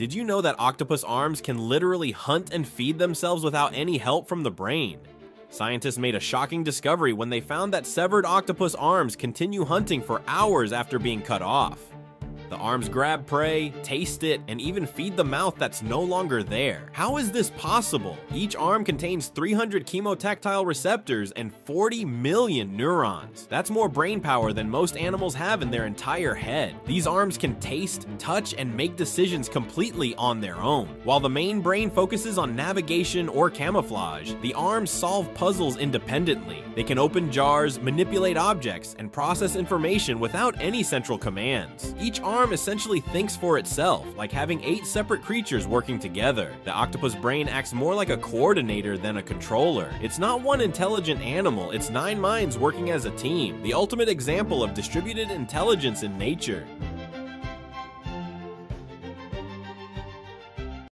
Did you know that octopus arms can literally hunt and feed themselves without any help from the brain? Scientists made a shocking discovery when they found that severed octopus arms continue hunting for hours after being cut off. The arms grab prey, taste it, and even feed the mouth that's no longer there. How is this possible? Each arm contains 300 chemotactile receptors and 40 million neurons. That's more brain power than most animals have in their entire head. These arms can taste, touch, and make decisions completely on their own. While the main brain focuses on navigation or camouflage, the arms solve puzzles independently. They can open jars, manipulate objects, and process information without any central commands. Each arm essentially thinks for itself, like having eight separate creatures working together. The octopus brain acts more like a coordinator than a controller. It's not one intelligent animal, it's nine minds working as a team, the ultimate example of distributed intelligence in nature.